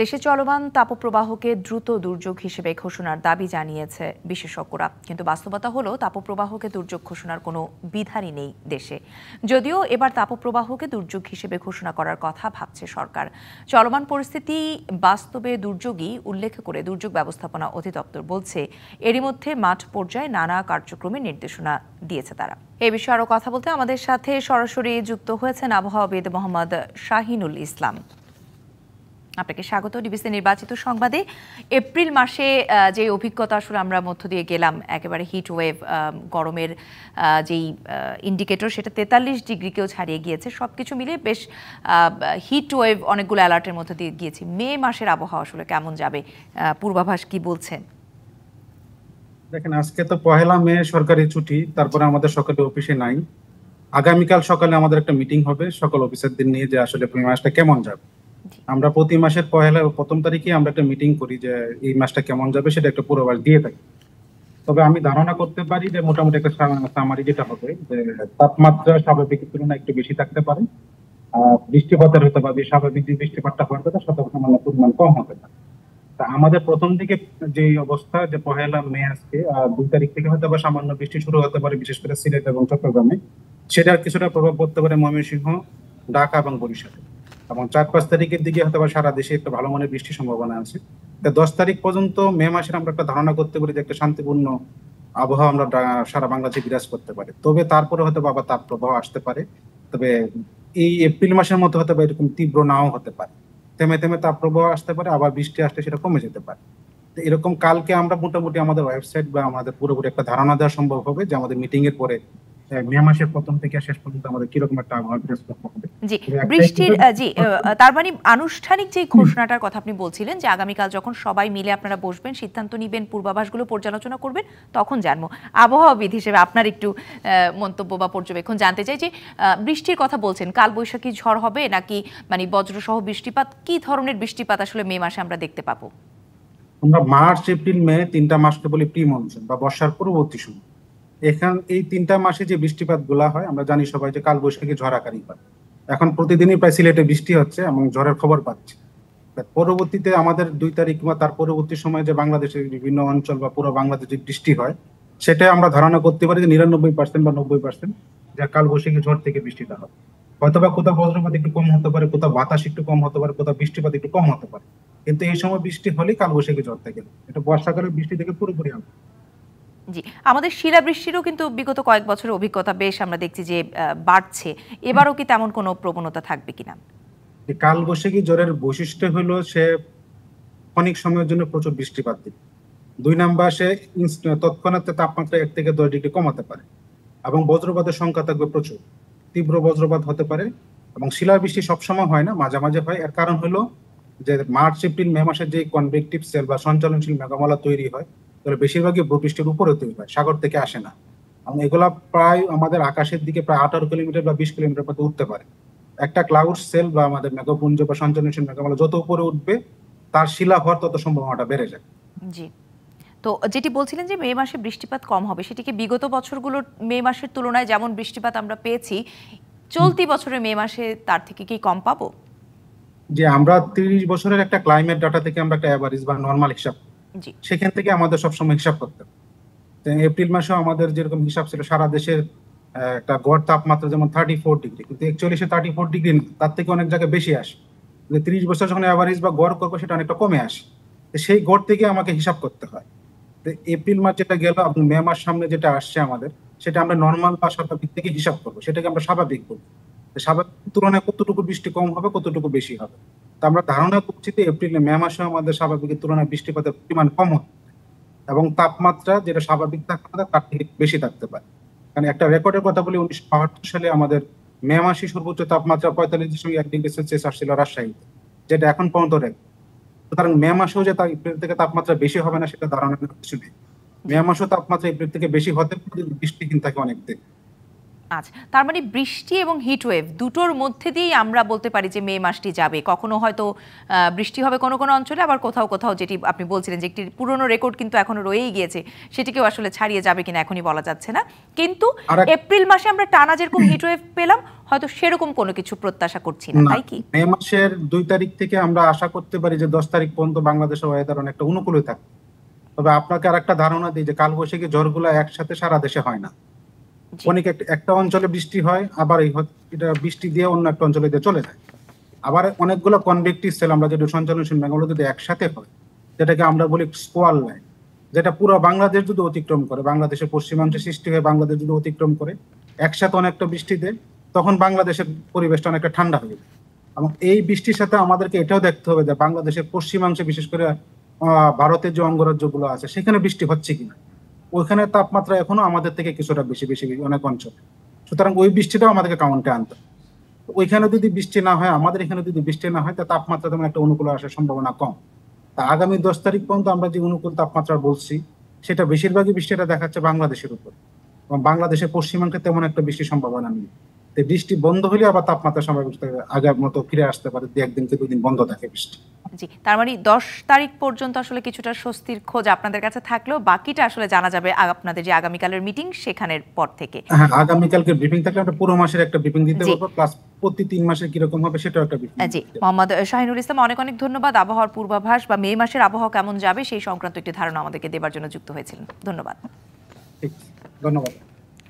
দেশে চলমান তাপপ্রবাহকে দ্রুত দুর্যোগ হিসেবে ঘোষণার দাবি জানিয়েছে বিশেষজ্ঞরা। কিন্তু বাস্তবতা হলো, তাপপ্রবাহকে দুর্যোগ ঘোষণার কোনো বিধানই নেই দেশে। যদিও এবার তাপপ্রবাহকে দুর্যোগ হিসেবে ঘোষণা করার কথা ভাবছে সরকার। চলমান পরিস্থিতি বাস্তবে দুর্যোগই উল্লেখ করে দুর্যোগ ব্যবস্থাপনা অধিদপ্তর বলছে, এরই মধ্যে মাঠ পর্যায়ে নানা কার্যক্রমের নির্দেশনা দিয়েছে তারা। এ বিষয়ে আরও কথা বলতে আমাদের সাথে সরাসরি যুক্ত হয়েছেন আবহাওয়াবিদ মোহাম্মদ শাহিনুল ইসলাম। আপনাকে স্বাগত। ডিবিসি নির্বাচিত সংবাদে এপ্রিল মাসে যে অভিজ্ঞতা, আসলে আমরা মধ্য দিয়ে গেলাম, একেবারে হিট ওয়েভ গরমের যেই ইন্ডিকেটর সেটা তেতাল্লিশ ডিগ্রিকেও ছাড়িয়ে গিয়েছে। সব কিছু মিলে বেশ হিট ওয়েভ অনেকগুলো অ্যালার্টের মধ্য দিয়ে গিয়েছি। মে মাসের আবহাওয়া আসলে কেমন যাবে? পূর্বাভাস কি বলছেন? দেখেন, আজকে তো পহেলা মে সরকারি ছুটি, তারপরে আমাদের সকালে অফিসে নাই। আগামীকাল সকালে আমাদের একটা মিটিং হবে। সকল অফিসারদের নিয়ে যে আসলে মাসটা কেমন যাবে। আমরা প্রতি মাসের পহেলা প্রথম তারিখে আমরা একটা মিটিং করি যে এই মাসটা কেমন যাবে সেটা একটা পূর্বাভাস দিয়ে থাকি। তবে আমি ধারণা করতে পারি যে মোটামুটি একটা সামারি যেটা হবে যে তাপমাত্রা স্বাভাবিক তুলনায় একটু বেশি থাকতে পারে। বৃষ্টিপাতের হতে পারে, স্বাভাবিক যে বৃষ্টিপাতটা হতে পারে সেটা সামান্য পরিমাণ কম হতে পারে। তা আমাদের প্রথম দিকে যে অবস্থা যে পহেলা মে আজকে দুই তারিখ থেকে হয়তো বা সামান্য বৃষ্টি শুরু হতে পারে, বিশেষ করে সিলেট এবং চট্টগ্রামে। সেটার কিছুটা প্রভাব পড়তে পারে ময়মনসিংহ, ঢাকা এবং বরিশালে। এবং চার পাঁচ তারিখের দিকে হয়তো সারা দেশে একটা ভালো মানের বৃষ্টির সম্ভাবনা আছে। দশ তারিখ পর্যন্ত মে মাসের আমরা একটা ধারণা করতে পারি যে একটা শান্তিপূর্ণ আবহাওয়া আমরা সারা বাংলাদেশে বিরাজ করতে পারি। তবে তারপরে হয়তো আবার তাপ প্রবাহ আসতে পারে। তবে এই এপ্রিল মাসের মতো হয়তো বা এরকম তীব্র নাও হতে পারে। থেমে থেমে তাপ প্রবাহ আসতে পারে, আবার বৃষ্টি আসলে সেটা কমে যেতে পারে। এরকম কালকে আমরা মোটামুটি আমাদের ওয়েবসাইট বা আমাদের পুরোপুরি একটা ধারণা দেওয়া সম্ভব হবে যে আমাদের মিটিং এর পরে মে মাসের প্রথম থেকে শেষ পর্যন্ত আমাদের কীরকম একটা আবহাওয়া বিরাজ করতে হবে? জি বৃষ্টির জি তার মানে আনুষ্ঠানিক যে ঘোষণাটার কথা আপনি বলছিলেন যে আগামীকাল যখন সবাই মিলে আপনারা বসবেন সিদ্ধান্ত নিবেন পূর্বাভাসগুলো পর্যালোচনা করবেন তখন জানব। আবহাওয়াবিদ হিসেবে আপনার একটু মন্তব্য বা পর্যবেক্ষণ জানতে চাই যে বৃষ্টির কথা বলছেন কাল বৈশাখী ঝড় হবে নাকি মানে বজ্রসহ বৃষ্টিপাত কি ধরনের বৃষ্টিপাত আসলে মে মাসে আমরা দেখতে পাবো? আমরা মার্চ এপ্রিল মে তিনটা মাসকে বলি প্রি মনসুন বা বর্ষার পূর্ববর্তী সময়। এখান, এই তিনটা মাসে যে বৃষ্টিপাতগুলা হয়, আমরা জানি সবাই যে কাল বৈশাখী ঝড় আকারই হয়। এখন প্রতিদিনই প্রায় সিলেটে বৃষ্টি হচ্ছে এবং ঝড়ের খবর পাচ্ছি। পরবর্তীতে আমাদের দুই তারিখ কিংবা তার পরবর্তী সময়ে যে বাংলাদেশের বিভিন্ন অঞ্চল বা পুরো বাংলাদেশে বৃষ্টি হয়, সেটা আমরা ধারণা করতে পারি যে নিরানব্বই পার্সেন্ট বা নব্বই পার্সেন্ট যে কাল বৈশাখী ঝড় থেকে বৃষ্টিটা হবে। হয়তোবা কোথাও বজ্রপাত একটু কম হতে পারে, কোথাও বাতাস একটু কম হতে পারে, কোথাও বৃষ্টিপাত একটু কম হতে পারে। কিন্তু এই সময় বৃষ্টি হলেই কাল বৈশাখী ঝড় থেকে, এটা বর্ষাকালের বৃষ্টি থেকে পুরোপুরি হবে। জি, আমাদের শিলাবৃষ্টিরও কিন্তু বিগত কয়েক বছরের অভিজ্ঞতা বেশ আমরা দেখছি যে বাড়ছে। এবারও কি তেমন কোনো প্রবণতা থাকবে কিনা? কাল বৈশাখী জ্বরের বৈশিষ্ট্য হলো সে অনেক সময়ের জন্য প্রচুর বৃষ্টিপাত দিবে। দুই নাম্বার, সে তৎক্ষণাৎ তাপমাত্রা এক থেকে দশ ডিগ্রি কমাতে পারে এবং বজ্রপাতের সংখ্যা থাকবে প্রচুর। তীব্র বজ্রপাত হতে পারে এবং শিলাবৃষ্টি সবসময় হয় না মাঝে মাঝে হয়। এর কারণ হলো যে, মার্চ, এপ্রিল, মে মাসের যে কনভেকটিভ সেল বা সঞ্চালনশীল মেঘমালা তৈরি হয় তাহলে বেশিরভাগই ভূপৃষ্ঠের উপরে তৈরি হয় সাগর থেকে আসে না। এবং এগুলা প্রায় আমাদের আকাশের দিকে প্রায় আঠারো কিলোমিটার বা বিশ কিলোমিটার পর্যন্ত উঠতে পারে। একটা ক্লাউড সেল বা আমাদের মেঘপুঞ্জ বা সঞ্চালনশীল মেঘমালা যত উপরে উঠবে তার শিলা হওয়ার তত সম্ভাবনাটা বেড়ে যায়। জি। তো যেটি বলছিলেন যে মে মাসে বৃষ্টিপাত কম হবে সেটিকে বিগত বছরগুলোর মে মাসের তুলনায় যেমন বৃষ্টিপাত আমরা পেয়েছি চলতি বছরে মে মাসে তার থেকে কি কম পাবো? যে আমরা তিরিশ বছরের একটা ক্লাইমেট ডাটা থেকে আমরা একটা অ্যাভারেজ বা নর্মাল হিসাব সেখান থেকে আমাদের সবসময় হিসাব করতে এপ্রিল মাসেও আমাদের যেরকম হিসাব ছিল, সারা দেশের একটা গড় তাপমাত্রা যেমন থার্টি ফোর ডিগ্রি কিন্তু একচুয়ালি সে থার্টি ফোর ডিগ্রি না, তার থেকে অনেক জায়গায় বেশি আসে। তিরিশ বছর যখন অ্যাভারেজ বা গড় করব সেটা অনেকটা কমে আসে। সেই গড় থেকে আমাকে হিসাব করতে হয়। তো এপ্রিল মাস যেটা গেল, এবং মে মাস সামনে যেটা আসছে আমাদের, সেটা আমরা নর্মাল বা স্বাভাবিক থেকে হিসাব করব। সেটাকে আমরা স্বাভাবিক বলব স্বাভাবিক তুলনায় কতটুকু বৃষ্টি কম হবে, কতটুকু বেশি হবে? আমরা ধারণা করছি যে এপ্রিলে, মে মাসে আমাদের স্বাভাবিকের তুলনায় বৃষ্টিপাতের পরিমাণ কম হবে এবং তাপমাত্রা যেটা স্বাভাবিক তাপমাত্রা তার থেকে বেশি থাকতে পারে। কারণ একটা রেকর্ডের কথা বলি, উনিশশো বাহাত্তর সালে আমাদের মে মাসে সর্বোচ্চ তাপমাত্রা পঁয়তাল্লিশ দশমিক এক ডিগ্রি সেলসিয়াস আসছিল রাজশাহীতে, যেটা এখন পর্যন্ত রেকর্ড সুতরাং মে মাসেও যে এপ্রিল থেকে তাপমাত্রা বেশি হবে না, সেটা ধারণা কিছু নেই। মে মাসেও তাপমাত্রা এপ্রিল থেকে বেশি হতে বৃষ্টি কিন্তু থাকে অনেক দিন। আচ্ছা তার মানে বৃষ্টি এবং হিট ওয়েভ দুটোর মধ্যে দিয়েই আমরা বলতে পারি যে মে মাসটি যাবে। কখনো হয়তো বৃষ্টি হবে কোনো কোনো অঞ্চলে আবার কোথাও কোথাও যেটি আপনি বলছিলেন যে একটি পুরনো রেকর্ড কিন্তু এখনও রয়েই গিয়েছে সেটিকেও আসলে ছাড়িয়ে যাবে কিনা এখনই বলা যাচ্ছে না। কিন্তু এপ্রিল মাসে আমরা টানা যেরকম হিট ওয়েভ পেলাম হয়তো সেরকম কোনো কিছু প্রত্যাশা করছি না তাই কি? মে মাসের দুই তারিখ থেকে আমরা আশা করতে পারি যে দশ তারিখ পর্যন্ত বাংলাদেশের ওয়েদার অনেকটা অনুকূলে থাকবে। তবে আপনাকে আর একটা ধারণা দিই যে কালবৈশাখী ঝড়গুলো একসাথে সারা দেশে হয় না। অনেক একটা- অঞ্চলে বৃষ্টি হয়, আবার এই এটা বৃষ্টি দিয়ে অন্য একটা অঞ্চলে দিয়ে চলে যায়। আবার অনেকগুলো কনভেক্টিভ সেল আমরা যেটা সঞ্চালনশীল মেঘগুলো যদি একসাথে হয়, যেটাকে আমরা বলি স্কোয়াল লাইন যেটা পুরো বাংলাদেশ যদি অতিক্রম করে, বাংলাদেশের পশ্চিমাংশে সৃষ্টি হয়ে বাংলাদেশ যদি অতিক্রম করে, একসাথে অনেকটা বৃষ্টি দেয়, তখন বাংলাদেশের পরিবেশটা অনেকটা ঠান্ডা হয়ে যায়। এবং এই বৃষ্টির সাথে আমাদেরকে এটাও দেখতে হবে যে বাংলাদেশের পশ্চিমাংশে বিশেষ করে ভারতের যে অঙ্গরাজ্যগুলো আছে, সেখানে বৃষ্টি হচ্ছে কিনা। ওইখানে তাপমাত্রা এখনও আমাদের থেকে কিছুটা বেশি বেশি অনেক অঞ্চল। সুতরাং ওই বৃষ্টিটাও আমাদেরকে কাউন্টে আনতে ওইখানে যদি বৃষ্টি না হয়, আমাদের এখানে যদি বৃষ্টি না হয়, তা তাপমাত্রা তেমন একটা অনুকূল আসার সম্ভাবনা কম। তা আগামী দশ তারিখ পর্যন্ত আমরা যে অনুকূল তাপমাত্রা বলছি, সেটা বেশিরভাগই বৃষ্টিটা দেখাচ্ছে বাংলাদেশের উপর। এবং বাংলাদেশের পশ্চিমাংশে তেমন একটা বৃষ্টির সম্ভাবনা নেই। তো বৃষ্টি বন্ধ হলে আবার তাপমাত্রা স্বাভাবিক আগের মতো ফিরে আসতে পারে দু একদিন কি দুদিন বন্ধ থাকে বৃষ্টি। জি তার মানে দশ তারিখ পর্যন্ত আসলে কিছুটা স্বস্তির খোঁজ আপনাদের কাছে থাকলেও বাকিটা আসলে জানা যাবে আপনাদের যে আগামীকালের মিটিং সেখানের পর থেকে। হ্যাঁ আগামীকালকে ব্রিফিং থাকলে আমরা পুরো মাসের একটা ব্রিফিং দিতে পারব প্লাস প্রতি তিন মাসে কীরকম হবে সেটাও একটা ব্রিফিং জি মোহাম্মদ শাহিনুল ইসলাম অনেক অনেক ধন্যবাদ। আবহাওয়ার পূর্বাভাস বা মে মাসের আবহাওয়া কেমন যাবে সেই সংক্রান্ত একটি ধারণা আমাদেরকে দেবার জন্য যুক্ত হয়েছিলেন। ধন্যবাদ। ঠিক ধন্যবাদ।